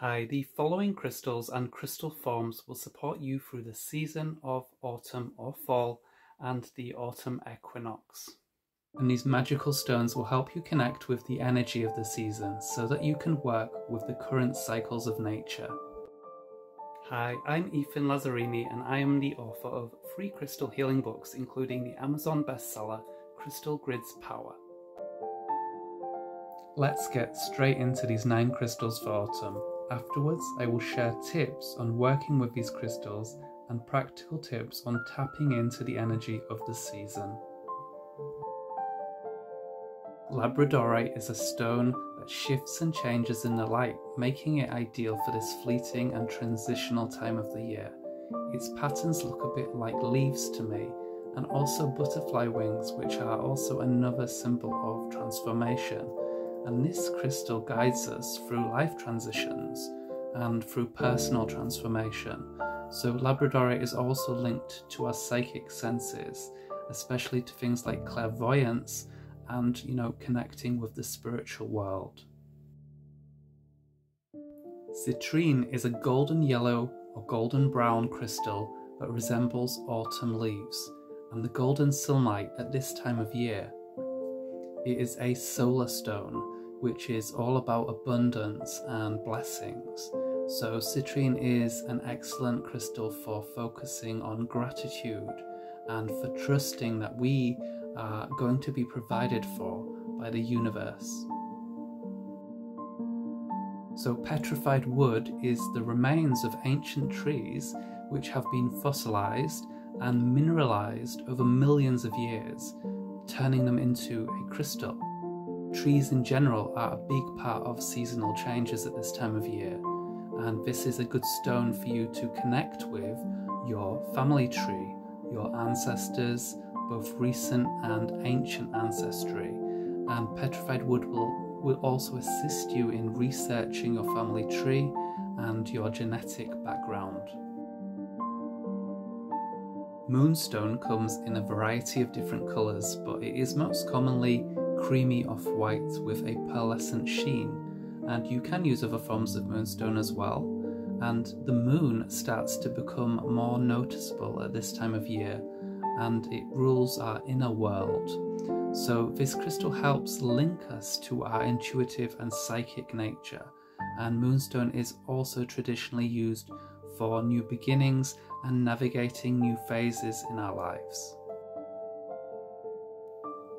Hi, the following crystals and crystal forms will support you through the season of autumn or fall and the autumn equinox. And these magical stones will help you connect with the energy of the season so that you can work with the current cycles of nature. Hi, I'm Ethan Lazzerini and I am the author of three crystal healing books including the Amazon bestseller Crystal Grids Power. Let's get straight into these nine crystals for autumn Afterwards, I will share tips on working with these crystals and practical tips on tapping into the energy of the season. Labradorite is a stone that shifts and changes in the light, making it ideal for this fleeting and transitional time of the year. Its patterns look a bit like leaves to me, and also butterfly wings, which are also another symbol of transformation and this crystal guides us through life transitions and through personal transformation. So, Labradorite is also linked to our psychic senses, especially to things like clairvoyance and, you know, connecting with the spiritual world. Citrine is a golden yellow or golden brown crystal that resembles autumn leaves, and the golden silmite at this time of year it is a solar stone, which is all about abundance and blessings. So, citrine is an excellent crystal for focusing on gratitude and for trusting that we are going to be provided for by the universe. So, petrified wood is the remains of ancient trees which have been fossilized and mineralized over millions of years turning them into a crystal. Trees in general are a big part of seasonal changes at this time of year, and this is a good stone for you to connect with your family tree, your ancestors, both recent and ancient ancestry. And petrified wood will, will also assist you in researching your family tree and your genetic background. Moonstone comes in a variety of different colours, but it is most commonly creamy off-white with a pearlescent sheen, and you can use other forms of moonstone as well. And the moon starts to become more noticeable at this time of year, and it rules our inner world. So this crystal helps link us to our intuitive and psychic nature, and moonstone is also traditionally used for new beginnings and navigating new phases in our lives.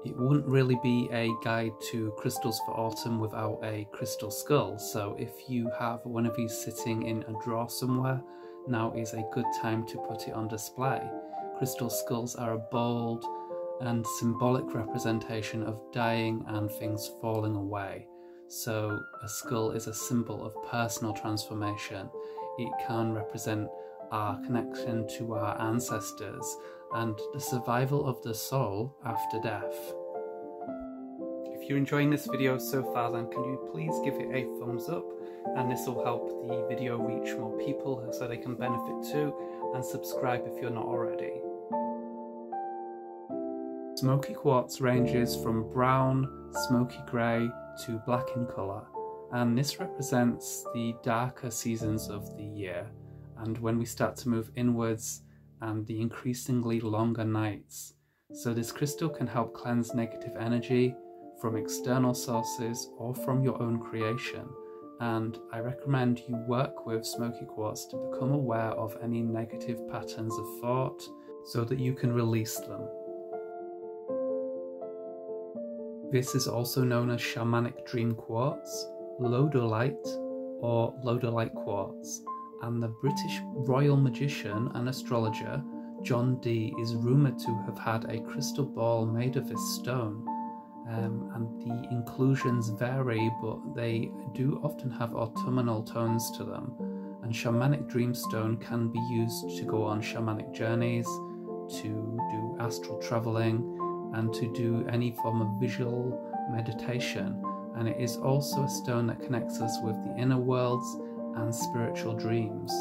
It wouldn't really be a guide to crystals for autumn without a crystal skull, so if you have one of these sitting in a drawer somewhere, now is a good time to put it on display. Crystal skulls are a bold and symbolic representation of dying and things falling away. So, a skull is a symbol of personal transformation. It can represent our connection to our ancestors and the survival of the soul after death. If you're enjoying this video so far then can you please give it a thumbs up and this will help the video reach more people so they can benefit too and subscribe if you're not already. Smoky quartz ranges from brown, smoky grey to black in colour and this represents the darker seasons of the year and when we start to move inwards and the increasingly longer nights. So this crystal can help cleanse negative energy from external sources or from your own creation. And I recommend you work with smoky quartz to become aware of any negative patterns of thought so that you can release them. This is also known as shamanic dream quartz, lodolite, or lodolite quartz and the British royal magician and astrologer John Dee is rumoured to have had a crystal ball made of this stone. Um, and the inclusions vary, but they do often have autumnal tones to them. And shamanic dreamstone can be used to go on shamanic journeys, to do astral traveling, and to do any form of visual meditation. And it is also a stone that connects us with the inner worlds and spiritual dreams.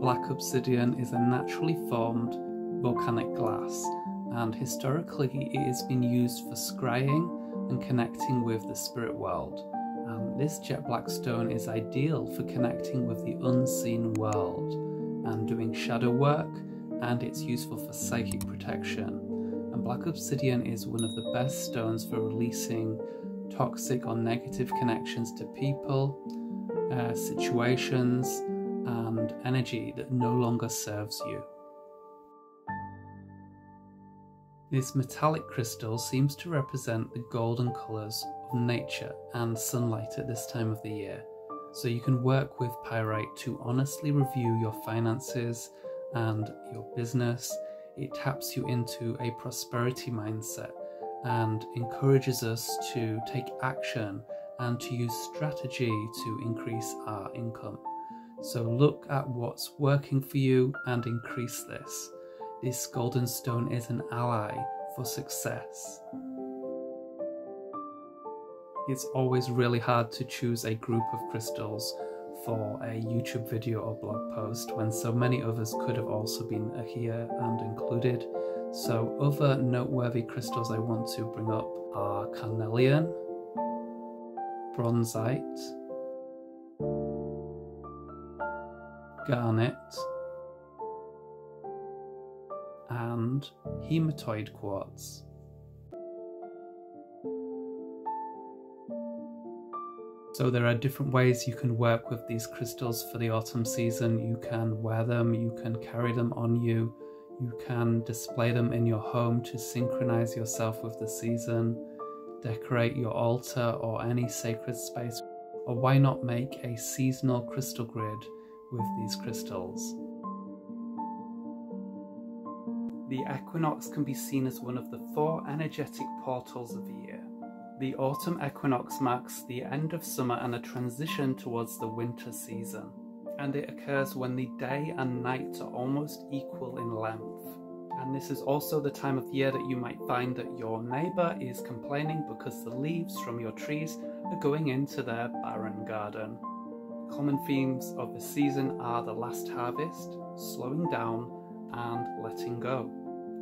Black obsidian is a naturally formed volcanic glass, and historically it has been used for scrying and connecting with the spirit world. And this jet black stone is ideal for connecting with the unseen world and doing shadow work, and it's useful for psychic protection. Black obsidian is one of the best stones for releasing toxic or negative connections to people, uh, situations, and energy that no longer serves you. This metallic crystal seems to represent the golden colours of nature and sunlight at this time of the year, so you can work with pyrite to honestly review your finances and your business. It taps you into a prosperity mindset and encourages us to take action and to use strategy to increase our income. So look at what's working for you and increase this. This golden stone is an ally for success. It's always really hard to choose a group of crystals for a YouTube video or blog post when so many others could have also been here and included. So other noteworthy crystals I want to bring up are carnelian, bronzite, garnet, and hematoid quartz. So there are different ways you can work with these crystals for the autumn season. You can wear them, you can carry them on you, you can display them in your home to synchronize yourself with the season, decorate your altar or any sacred space, or why not make a seasonal crystal grid with these crystals. The equinox can be seen as one of the four energetic portals of the year. The autumn equinox marks the end of summer and a transition towards the winter season, and it occurs when the day and night are almost equal in length. And this is also the time of year that you might find that your neighbour is complaining because the leaves from your trees are going into their barren garden. Common themes of the season are the last harvest, slowing down, and letting go.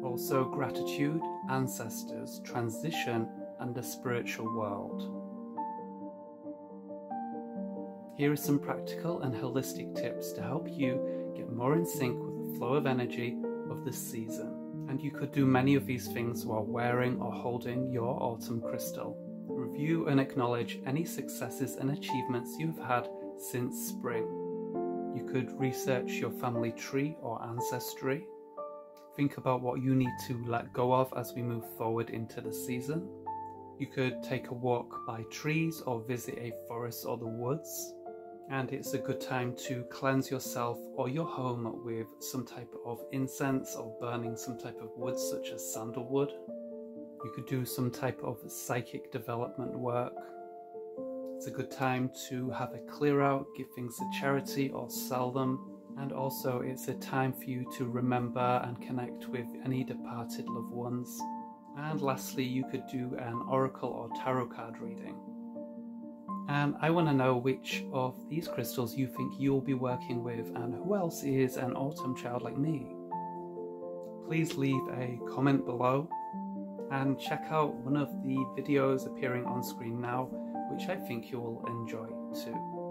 Also, gratitude, ancestors, transition, and the spiritual world. Here are some practical and holistic tips to help you get more in sync with the flow of energy of this season. And you could do many of these things while wearing or holding your autumn crystal. Review and acknowledge any successes and achievements you've had since spring. You could research your family tree or ancestry. Think about what you need to let go of as we move forward into the season. You could take a walk by trees or visit a forest or the woods. And it's a good time to cleanse yourself or your home with some type of incense or burning some type of wood, such as sandalwood. You could do some type of psychic development work it's a good time to have a clear out, give things to charity or sell them. And also, it's a time for you to remember and connect with any departed loved ones. And lastly, you could do an oracle or tarot card reading. And I want to know which of these crystals you think you'll be working with and who else is an autumn child like me. Please leave a comment below and check out one of the videos appearing on screen now which I think you will enjoy too.